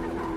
you